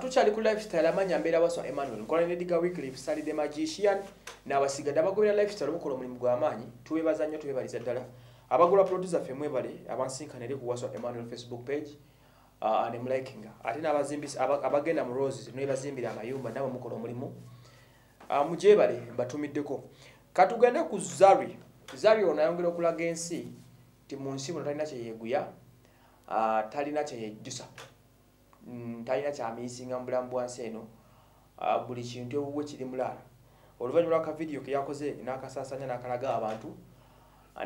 tukyali ku lifestyle amanya mbeera waswa emmanuel. Nkola ne diga weekly sali the magician n'abasigadde abagobera lifestyle mukola omulimu gw'amaanyi tuwebaza nnyo tubebaliza ddala. Abagula producer ffe mwebale abansinkana eri ku waswa emmanuel facebook page uh, ne mlikinga ate n'abazimbisi aba- abagenda mu roses nebazimbira amayumba nabo mukola omulimu. Uh, mujebale mbatumiddeko. Katugende ku zari. Zari ono ayongera okulaga ensi ti mu nsi muno talina kyeyeguya uh, talina kyeyejjusa talina kyamiisinga mu bulamu bwansi eno uh, buli kintu ewuwe kiri mulaala oluvannyuma lwakavidiyo ke yakoze n'akasaasanya n'akalaga abantu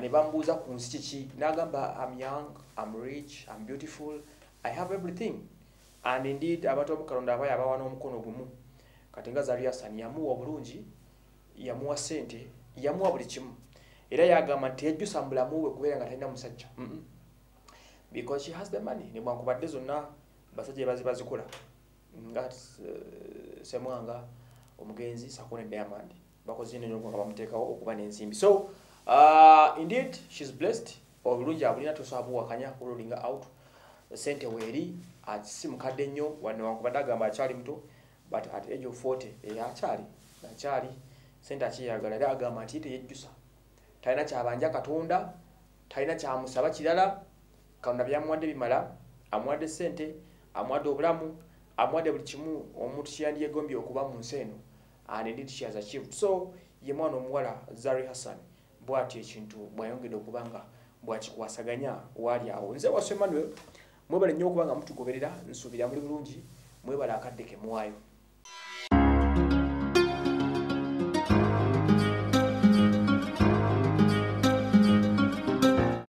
ne bamubuuza ku nsi kiki n'agamba am young am rich am beautiful i have everything and indeed abantu amukalonda abaye abawa n'omukono gumu. Kati nga zali hasani yamuwa obulungi yamuwa sente yamuwa buli kimu. Era yagamba nti yajjusa mu bulamu bwe kubeera nga talina musajja. Mm -mm. because she has the money. Nebwankubadde zonna basajja bazi bazikola nga uh, semwanga omugenzi sakone diamond bakoze nga bamuteekawo okuba n'ensimbi. So uh, indeed shes blessed. Obulungi abulina tosobola buwakanya kulolinga out. Sente weeri si mukadde nnyo wankubadde agamba akyali muto but at age of 40 eh, akyali akyali sente akiyagala. Era agamba nti teyejjusa. Talina kyabanja katonda talina kyamusaba kirala. Katonda byamuwadde bimala amuwadde sente amuwadde obulamu amuwadde buli kimu omuntu kyeyandyegombye okuba mu nsi eno and indeed she has achieved. So ye mwana omuwala zari hassan bw'atyo ekintu bwayongedde okuba nga bwakikwasaganya waali awo. Nze wasemanuel mwebale nnyo okuba nga mutugoberera nsuubira muli bulungi mwebale akadde ke muwaayo